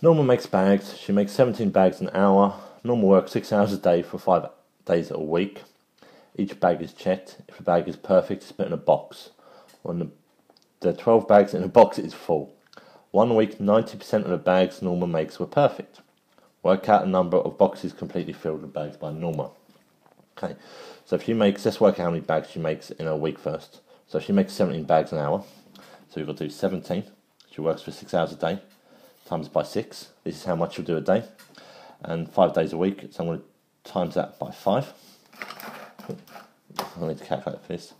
Norma makes bags. She makes 17 bags an hour. Norma works six hours a day for five days a week. Each bag is checked. If a bag is perfect, it's put in a box. When the, the 12 bags in a box is full. One week, 90% of the bags Norma makes were perfect. Work out the number of boxes completely filled with bags by Norma. Okay, so if she makes, let's work out how many bags she makes in a week first. So she makes 17 bags an hour, so you've got to do 17. She works for six hours a day, times by six. This is how much she'll do a day. And five days a week, so I'm going to times that by five. I need to calculate this.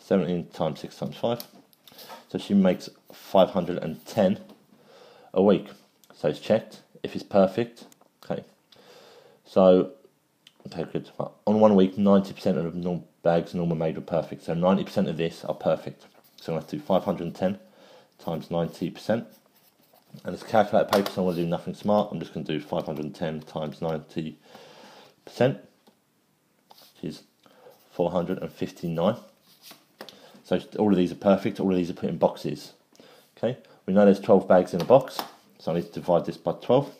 17 times 6 times 5. So she makes 510 a week. So it's checked. If it's perfect, okay. So, okay, good. On one week, 90% of bags Norma made were perfect. So 90% of this are perfect. So I have to do 510 times 90%. And it's calculator paper, so I'm going to do nothing smart. I'm just going to do 510 times 90%, which is 459. So all of these are perfect, all of these are put in boxes. Okay, we know there's 12 bags in a box, so I need to divide this by 12,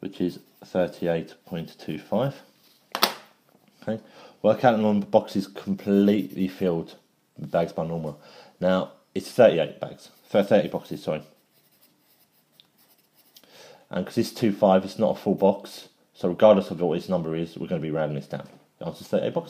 which is 38.25. Okay, work out the number of boxes completely filled bags by Norma. Now, it's 38 bags, 30 boxes, sorry. And because it's 2.5, it's not a full box, so regardless of what its number is, we're going to be rounding this down. The answer is 38 boxes.